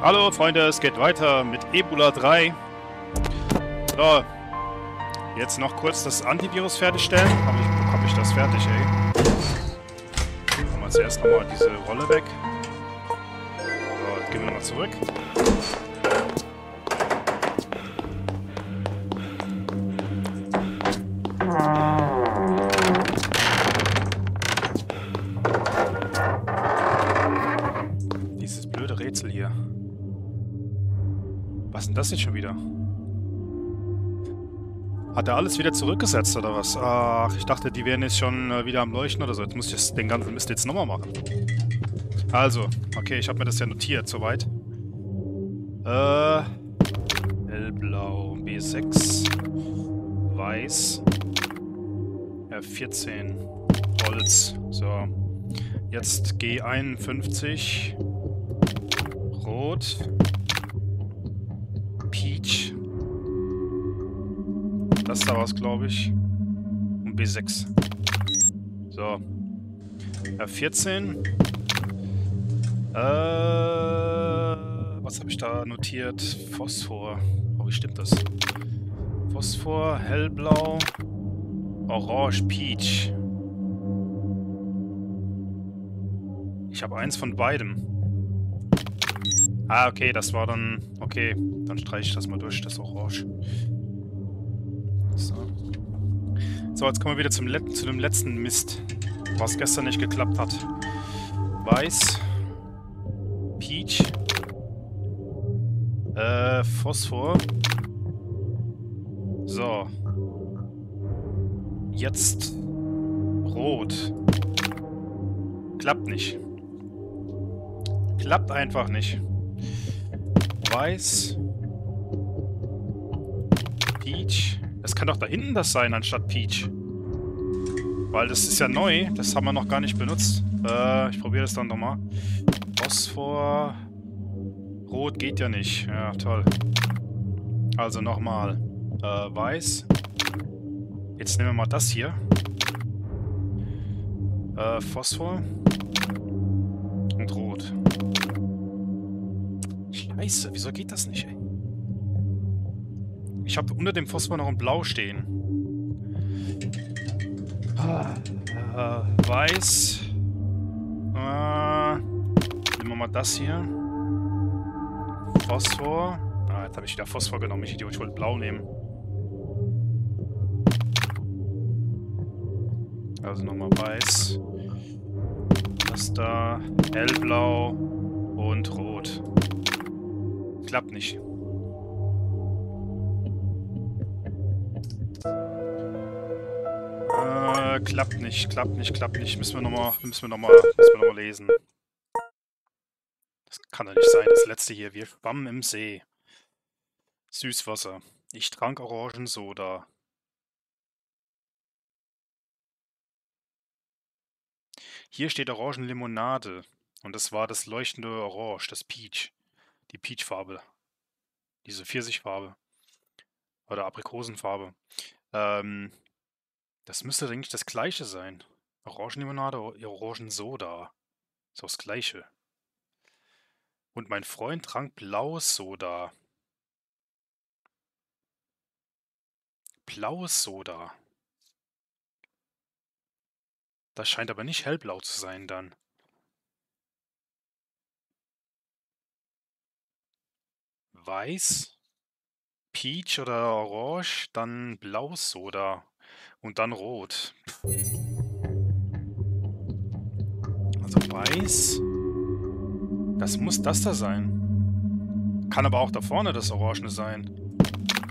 Hallo Freunde, es geht weiter mit Ebola 3. So, jetzt noch kurz das Antivirus fertigstellen. Habe ich, bekomme ich das fertig, ey. Machen wir zuerst nochmal diese Rolle weg. So, gehen wir nochmal zurück. Das jetzt schon wieder? Hat er alles wieder zurückgesetzt oder was? Ach, ich dachte, die wären jetzt schon äh, wieder am Leuchten oder so. Jetzt muss ich den ganzen Mist jetzt nochmal machen. Also, okay, ich habe mir das ja notiert, soweit. Äh, hellblau, B6, weiß, R14, Holz. So, jetzt G51, rot, Das da was, glaube ich. Und B6. So. R14. Äh, was habe ich da notiert? Phosphor. Oh, wie stimmt das? Phosphor, hellblau, orange, peach. Ich habe eins von beidem. Ah, okay, das war dann... Okay, dann streiche ich das mal durch, das Orange. So. So, jetzt kommen wir wieder zum zu dem letzten Mist, was gestern nicht geklappt hat. Weiß. Peach. Äh, Phosphor. So. Jetzt Rot. Klappt nicht. Klappt einfach nicht. Weiß. Peach. Kann doch da hinten das sein, anstatt Peach. Weil das ist ja neu. Das haben wir noch gar nicht benutzt. Äh, ich probiere das dann nochmal. Phosphor. Rot geht ja nicht. Ja, toll. Also nochmal. Äh, weiß. Jetzt nehmen wir mal das hier. Äh, Phosphor. Und Rot. Scheiße, wieso geht das nicht, ey? Ich habe unter dem Phosphor noch ein Blau stehen. Äh, weiß. Äh, nehmen wir mal das hier. Phosphor. Ah, jetzt habe ich wieder Phosphor genommen, ich Idiot. Ich wollte Blau nehmen. Also nochmal weiß. Das da. Hellblau. Und rot. Klappt nicht. Klappt nicht, klappt nicht, klappt nicht. Müssen wir nochmal, müssen wir nochmal, müssen wir nochmal lesen. Das kann doch nicht sein, das letzte hier. Wir schwammen im See. Süßwasser. Ich trank Orangensoda. Hier steht Orangenlimonade. Und das war das leuchtende Orange, das Peach. Die Peachfarbe. Diese Pfirsichfarbe. Oder Aprikosenfarbe. Ähm, das müsste eigentlich das gleiche sein. Orangenlimonade, Orangensoda. Ist auch das gleiche. Und mein Freund trank blaues Soda. Blaues Soda. Das scheint aber nicht hellblau zu sein dann. Weiß, Peach oder Orange, dann blaues Soda. Und dann rot. Also weiß. Das muss das da sein. Kann aber auch da vorne das Orangene sein.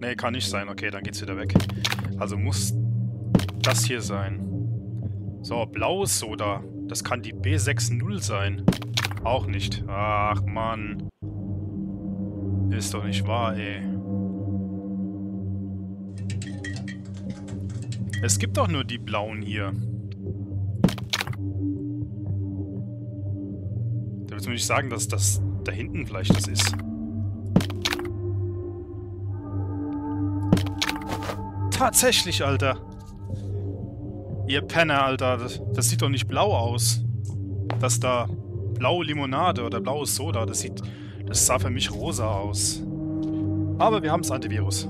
Ne, kann nicht sein. Okay, dann geht's wieder weg. Also muss das hier sein. So, blaues Soda. Das kann die B60 sein. Auch nicht. Ach, Mann. Ist doch nicht wahr, ey. Es gibt doch nur die blauen hier. Da du nicht sagen, dass das da hinten vielleicht das ist. Tatsächlich, Alter. Ihr Penner, Alter. Das, das sieht doch nicht blau aus. Das da. blaue Limonade oder blaues Soda. Das sieht, das sah für mich rosa aus. Aber wir haben das Antivirus.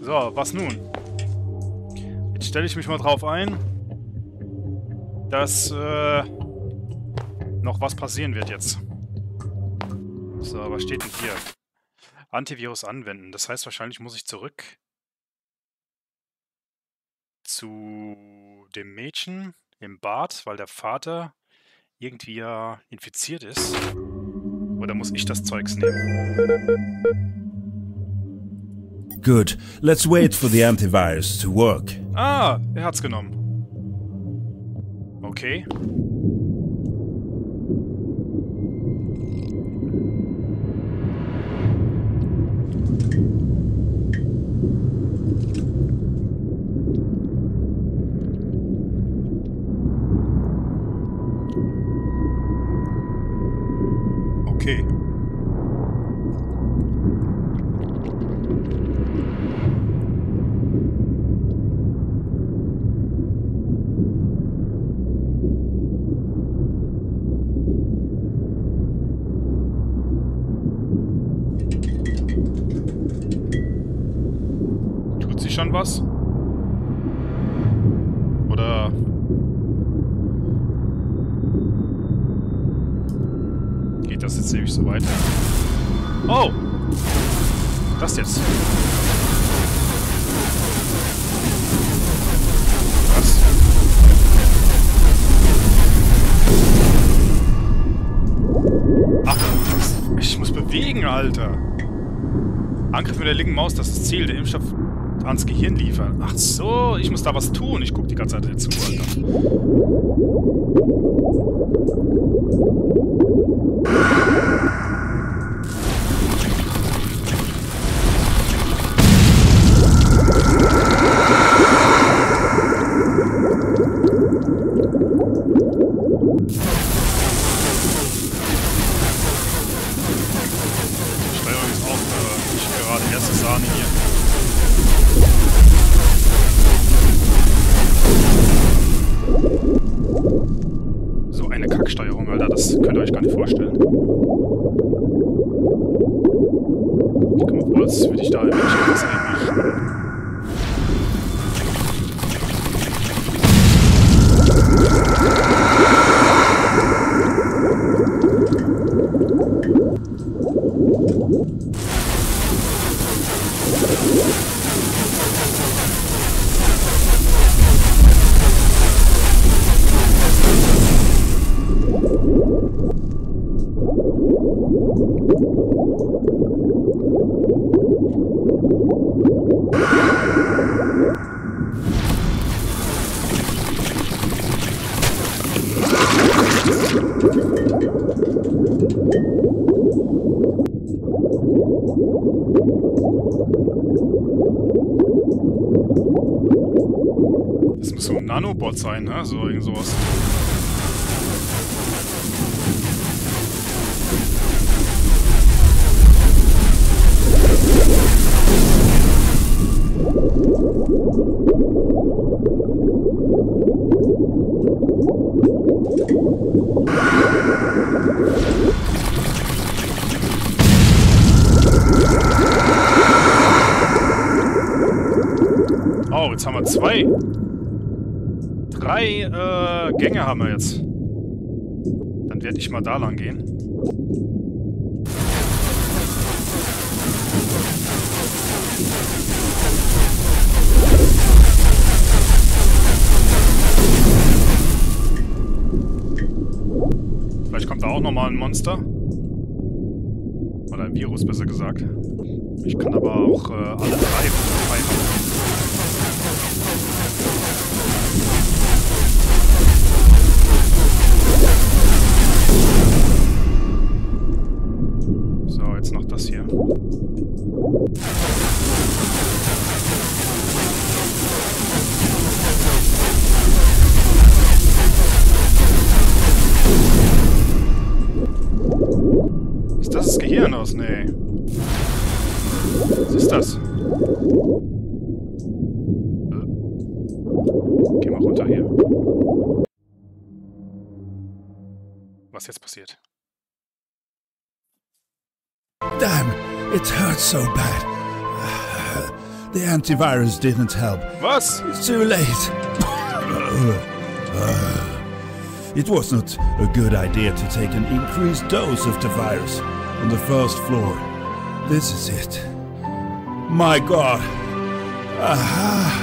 So, was nun? Stelle ich mich mal drauf ein, dass äh, noch was passieren wird jetzt. So, was steht denn hier? Antivirus anwenden. Das heißt, wahrscheinlich muss ich zurück zu dem Mädchen im Bad, weil der Vater irgendwie ja infiziert ist. Oder muss ich das Zeugs nehmen? Good. Let's wait for the antivirus to work. Ah, er hat's genommen. Okay. Okay. Schon was? Oder... Geht das jetzt ewig so weiter? Oh! Das jetzt. Was? Ach, ich muss bewegen, Alter. Angriff mit der linken Maus, das ist Ziel, der Impfstoff ans Gehirn liefern. Ach so, ich muss da was tun. Ich guck die ganze Zeit dazu, Alter. Nanobot sein, ne? So irgend sowas. Oh, jetzt haben wir zwei. Drei äh, Gänge haben wir jetzt. Dann werde ich mal da lang gehen. Vielleicht kommt da auch nochmal ein Monster. Oder ein Virus, besser gesagt. Ich kann aber auch äh, alle drei so bad. The antivirus didn't help. Was? It's too late. It was not a good idea to take an increased dose of the virus on the first floor. This is it. My god. Ah.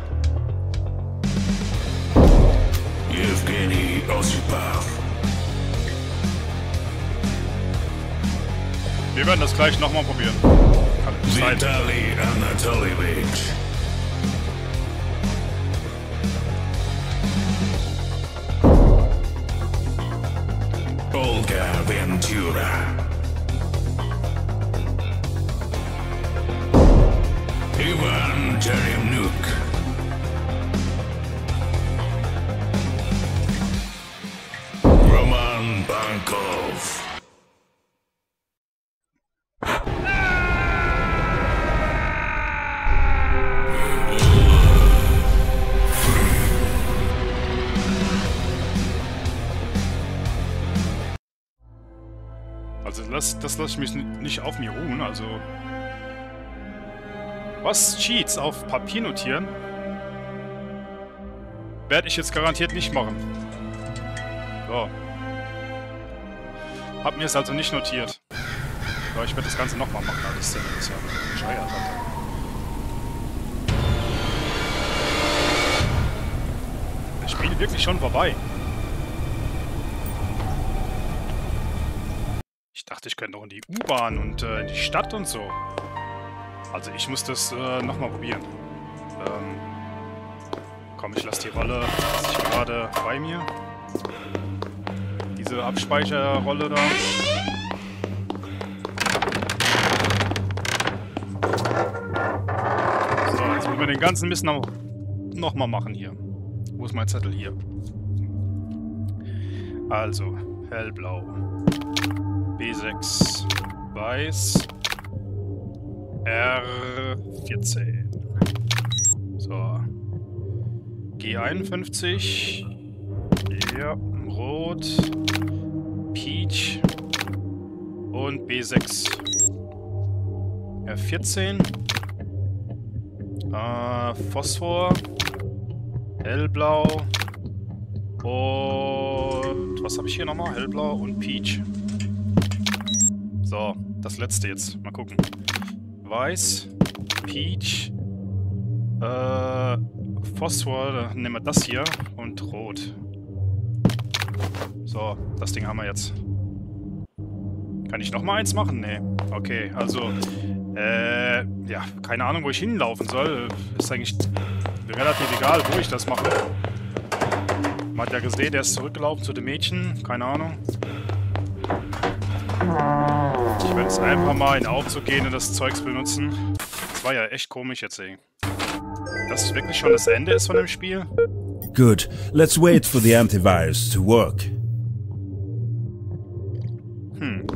Wir werden das gleich nochmal probieren. Vitali Anatolievich. Olga Ventura. Ivan Jeremnuk. Roman Bankov. Das, das lasse ich mich nicht auf mir ruhen, also... Was? Cheats auf Papier notieren? Werde ich jetzt garantiert nicht machen. So. Hab mir es also nicht notiert. Aber ich werde das Ganze nochmal machen, denn das ist ja bescheuert, Alter. Das Spiel wirklich schon vorbei. Dachte, ich könnte auch in die U-Bahn und äh, in die Stadt und so. Also ich muss das äh, nochmal probieren. Ähm, komm, ich lasse die Rolle lass ich gerade bei mir. Diese Abspeicherrolle da. So, jetzt müssen wir den ganzen Mist noch, noch mal machen hier. Wo ist mein Zettel hier? Also, hellblau. B6 weiß. R14. So. G51. Ja, rot. Peach. Und B6. R14. Äh, Phosphor. Hellblau. Und was habe ich hier nochmal? Hellblau und Peach. So, das letzte jetzt. Mal gucken. Weiß, Peach, äh, Phosphor, dann nehmen wir das hier und Rot. So, das Ding haben wir jetzt. Kann ich noch mal eins machen? Nee. Okay, also, äh, ja, keine Ahnung, wo ich hinlaufen soll. Ist eigentlich relativ egal, wo ich das mache. Man hat ja gesehen, der ist zurückgelaufen zu dem Mädchen. Keine Ahnung. Ich werde jetzt einfach mal in Aufzug gehen und das Zeugs benutzen. Das war ja echt komisch jetzt, ey. Dass wirklich schon das Ende ist von dem Spiel. Good. Let's wait for the antivirus to work. Hm.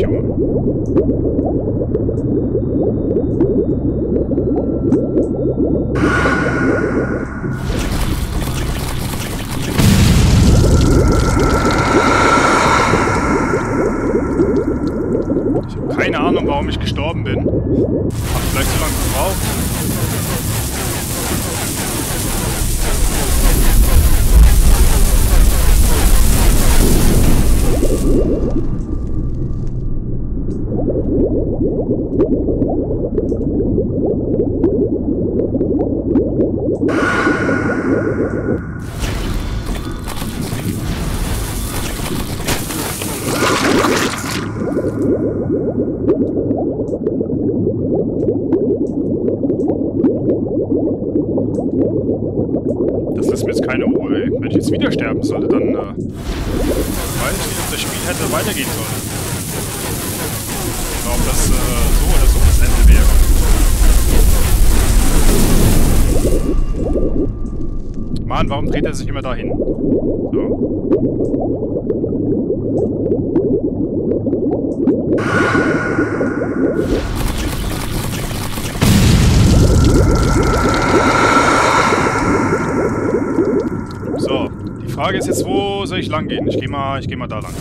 Ich habe keine Ahnung, warum ich gestorben bin. Hab vielleicht so lange gebraucht. Jetzt wieder sterben sollte, dann äh, weiß ich nicht, ob das Spiel hätte weitergehen sollen. Oder ob das äh, so oder so das Ende wäre. Mann, warum dreht er sich immer dahin? So, Frage ist jetzt, wo soll ich lang gehen? Ich gehe mal, gehe mal da lang.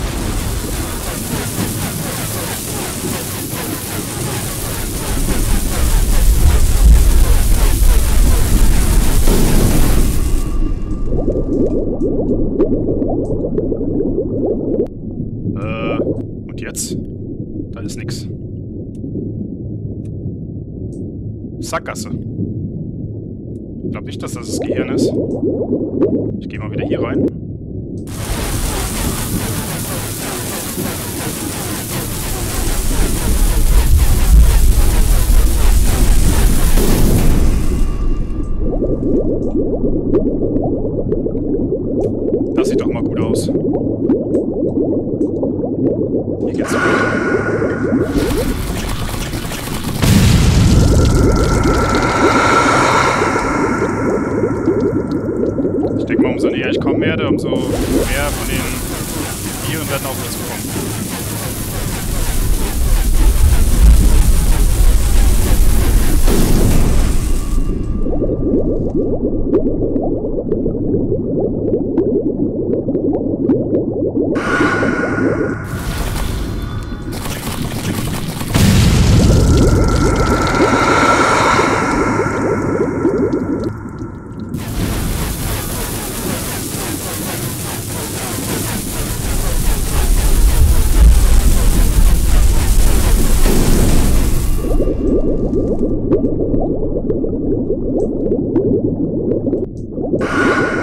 Äh, und jetzt? Da ist nix. Sackgasse. Ich glaube nicht, dass das das Gehirn ist. Ich gehe mal wieder hier rein. Näher ich kommen werde, umso mehr von den Viren werden auf uns kommen.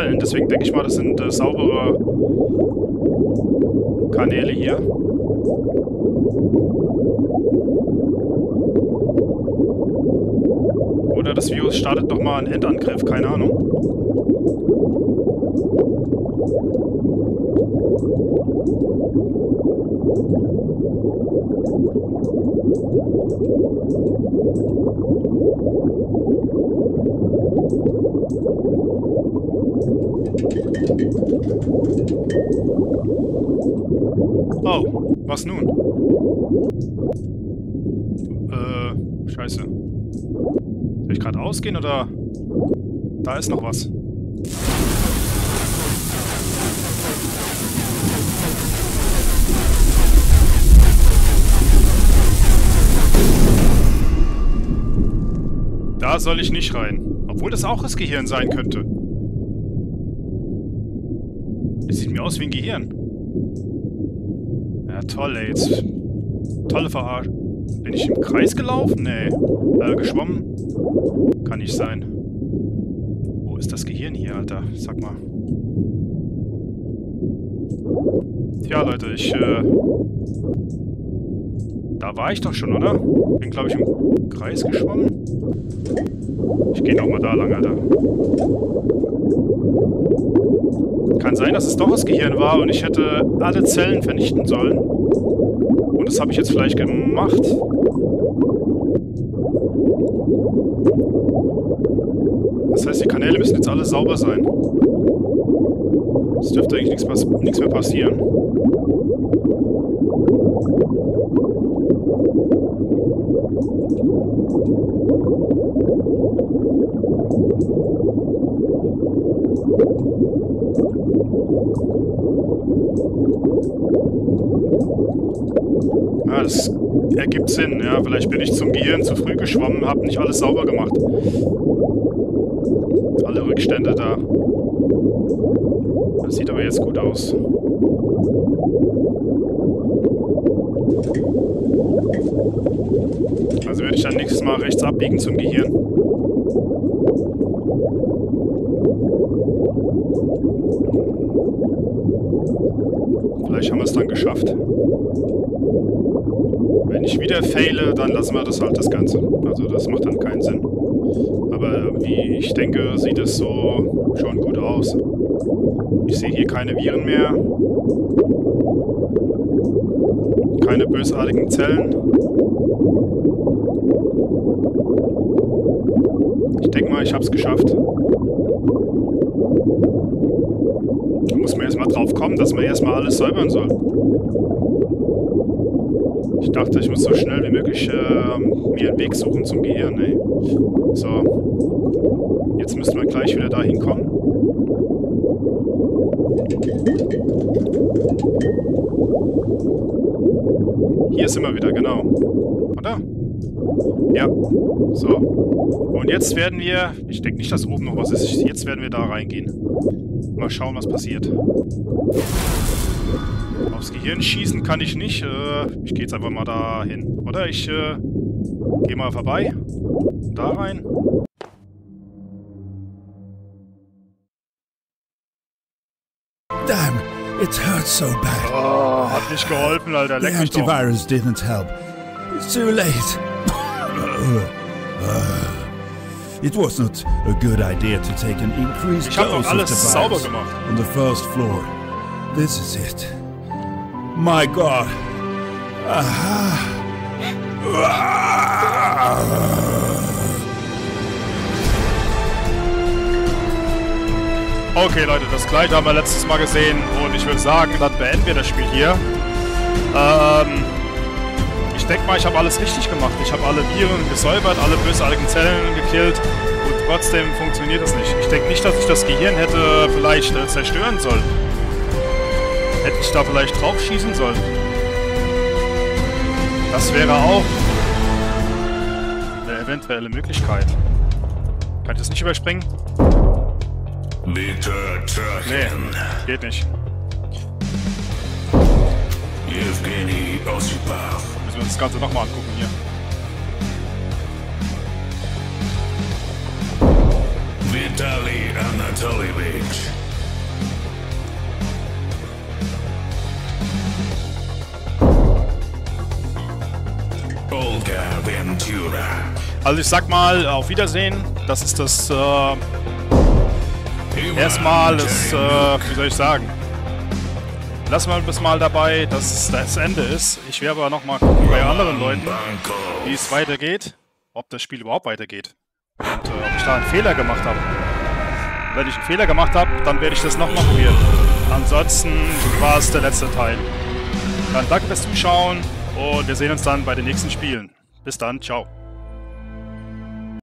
befallen, deswegen denke ich mal, das sind äh, saubere Kanäle hier. Oder das Virus startet doch mal einen Endangriff, keine Ahnung. Oh, was nun? Äh, scheiße. Soll ich gerade ausgehen oder... Da ist noch was. Da soll ich nicht rein. Obwohl das auch das Gehirn sein könnte. Das sieht mir aus wie ein Gehirn. Ja, toll, ey. Jetzt. Tolle Verarschung. Bin ich im Kreis gelaufen? Nee. Äh, geschwommen? Kann nicht sein. Wo ist das Gehirn hier, Alter? Sag mal. Tja, Leute, ich, äh... Da war ich doch schon, oder? Bin, glaube ich, im Kreis geschwommen. Ich gehe nochmal da lang, Alter. Kann sein, dass es doch das Gehirn war und ich hätte alle Zellen vernichten sollen. Und das habe ich jetzt vielleicht gemacht. Das heißt, die Kanäle müssen jetzt alle sauber sein. Es dürfte eigentlich nichts, nichts mehr passieren. Ja, das ergibt Sinn. Ja, vielleicht bin ich zum Gehirn zu früh geschwommen, habe nicht alles sauber gemacht. Alle Rückstände da. Das sieht aber jetzt gut aus. Also werde ich dann nächstes Mal rechts abbiegen zum Gehirn. Vielleicht haben wir es dann geschafft. Wenn ich wieder faile, dann lassen wir das halt das Ganze. Also das macht dann keinen Sinn. Aber wie ich denke, sieht es so schon gut aus. Ich sehe hier keine Viren mehr. Keine bösartigen Zellen. Ich denke mal, ich habe es geschafft. Da muss man erstmal drauf kommen, dass man erstmal alles säubern soll. Ich dachte, ich muss so schnell wie möglich äh, mir einen Weg suchen zum Gehirn. Ey. So. Jetzt müssten wir gleich wieder da hinkommen. Hier sind wir wieder, genau. Oder? Ja. So. Und jetzt werden wir... Ich denke nicht, dass oben noch was ist. Jetzt werden wir da reingehen. Mal schauen, was passiert. Aufs Gehirn schießen kann ich nicht. Äh, ich gehe jetzt einfach mal da hin. Oder ich äh, gehe mal vorbei. Da rein. Damn, it hurts so bad. Oh, hat nicht geholfen, Alter. The Leck mich doch. antivirus didn't help. It's too late. It was not a good idea to take an increased Ich dose of gemacht. on the first floor. This is it. My God. Okay, Leute, das gleiche haben wir letztes Mal gesehen und ich würde sagen, dann beenden wir das Spiel hier. Ähm, denke mal, ich habe alles richtig gemacht. Ich habe alle Viren gesäubert, alle bösartigen Zellen gekillt und trotzdem funktioniert es nicht. Ich denke nicht, dass ich das Gehirn hätte vielleicht äh, zerstören sollen. Hätte ich da vielleicht drauf schießen sollen. Das wäre auch eine eventuelle Möglichkeit. Kann ich das nicht überspringen? Victor Nee, geht nicht. Evgeny Osipov. Wir uns das Ganze nochmal angucken hier. Vitaly Anatolievich. Olga Ventura. Also ich sag mal, auf Wiedersehen. Das ist das, äh, erstmal das, äh, wie soll ich sagen. Lassen wir bis mal dabei, dass es das Ende ist. Ich werde aber nochmal gucken bei anderen Leuten, wie es weitergeht. Ob das Spiel überhaupt weitergeht. Und äh, ob ich da einen Fehler gemacht habe. Wenn ich einen Fehler gemacht habe, dann werde ich das nochmal probieren. Ansonsten war es der letzte Teil. Dann danke fürs Zuschauen und wir sehen uns dann bei den nächsten Spielen. Bis dann, ciao.